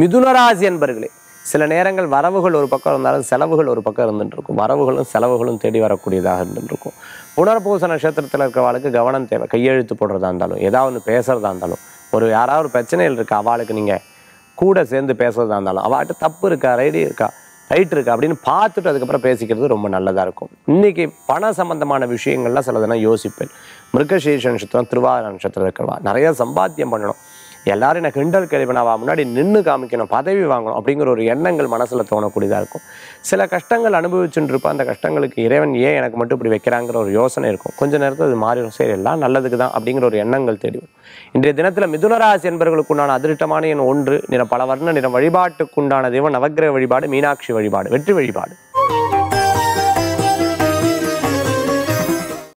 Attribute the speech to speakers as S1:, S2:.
S1: மிதுனராசி என்பர்களே சில நேரங்கள் வரவுகள் ஒரு பக்கம் இருந்தாலும் செலவுகள் ஒரு பக்கம் இருந்துட்டு இருக்கும் வரவுகளும் செலவுகளும் தேடி வரக்கூடியதாக இருந்துட்டு புனர்பூச நட்சத்திரத்தில் இருக்கிறவாளுக்கு கவனம் தேவை. கையெழுத்து போடுறதா இருந்தாலும் ஏதாவது ஒன்று பேசுறதா இருந்தாலும் ஒரு யாராவது ஒரு பிரச்சனைகள் இருக்கா அவளுக்கு நீங்கள் கூட சேர்ந்து பேசுறதா இருந்தாலும் அவள்கிட்ட தப்பு இருக்கா ரைடி இருக்கா ரைட் இருக்கா அப்படின்னு பார்த்துட்டு அதுக்கப்புறம் பேசிக்கிறது ரொம்ப நல்லதாக இருக்கும். இன்னைக்கு பண சம்பந்தமான விஷயங்கள்லாம் சிலதெல்லாம் யோசிப்பேன். மிருகசீர்ஷ நட்சத்திரம் திருவாதிரை நட்சத்திரம் இருக்கிறவா நிறைய சம்பாத்தியம் பண்ணணும். எல்லாரும் எனக்கு கிண்டல் கேள்வி பண்ணவா முன்னாடி நின்று காமிக்கணும் பதவி வாங்கணும் அப்படிங்கிற ஒரு எண்ணங்கள் மனசில் தோணக்கூடியதாக இருக்கும். சில கஷ்டங்கள் அனுபவிச்சுட்டு இருப்போம் அந்த கஷ்டங்களுக்கு இறைவன் ஏன் எனக்கு மட்டும் இப்படி வைக்கிறாங்கிற ஒரு யோசனை இருக்கும். கொஞ்ச நேரத்தில் அது மாறிடும். சரி எல்லாம் நல்லதுக்கு தான் அப்படிங்கிற ஒரு எண்ணங்கள் தேடி இன்றைய தினத்தில் மிதுனராசி என்பவர்களுக்குண்டான உண்டான அதிர்ஷ்டமான ஒன்று நிற பல வர்ண நிற வழிபாட்டுக்குண்டான தெய்வம் நவக்கிரக வழிபாடு மீனாட்சி வழிபாடு வெற்றி வழிபாடு.